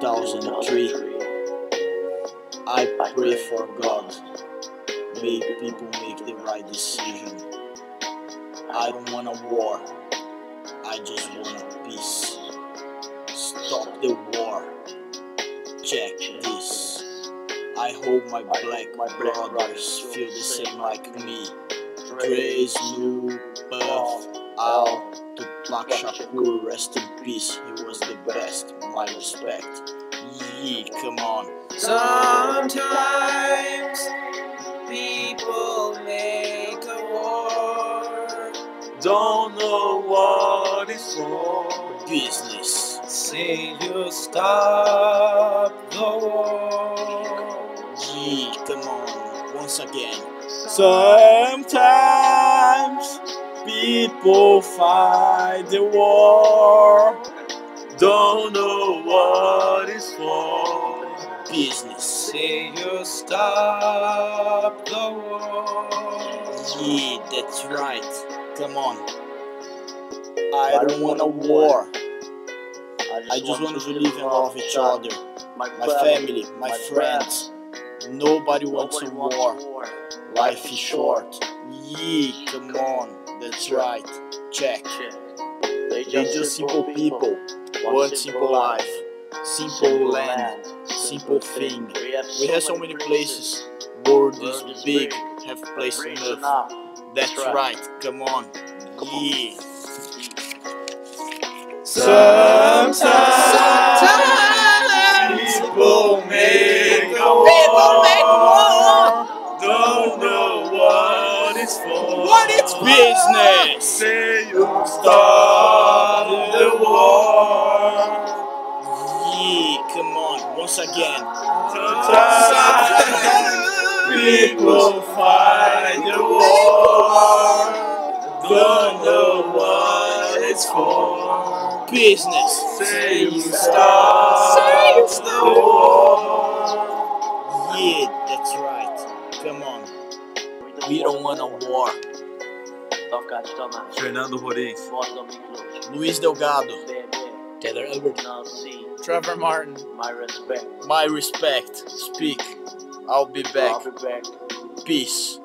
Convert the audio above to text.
2003. I pray for God. May people make the right decision. I don't want a war. I just want a peace. Stop the war. Check this. I hope my black brothers feel the same like me. Dre, Snoop, Puff, Al, Tupac Shakur, rest in peace. He was the best. My respect. Yeah, come on. Sometimes people make a war. Don't know what it's for. Business. Say you stop the war. Yeah, come on. Once again. Sometimes people fight the war. Don't know what it's for. Business. Say you stop the war. Yeah, that's right. Come on. I don't want a war. I just want to live love each other. My family, my friends. Nobody wants a war. Life is short. Yeah, come on. That's right. Check. They just simple people. Want simple life. Simple land. Simple thing. We have so many places. World is big. Have place enough. That's right. Come on. Yeah. Sometimes it's business. Say you stop the war. Yeah, come on. Once again. People fight the war. Don't know what it's for. Business. Say you stop. Say you stop the war. Yeah, that's right. Come on. We don't want a war. Fernando Roriz. Luiz Delgado. Taylor Albert. Trevor Martin. My respect. My respect. Speak. I'll be back. I'll be back. Peace.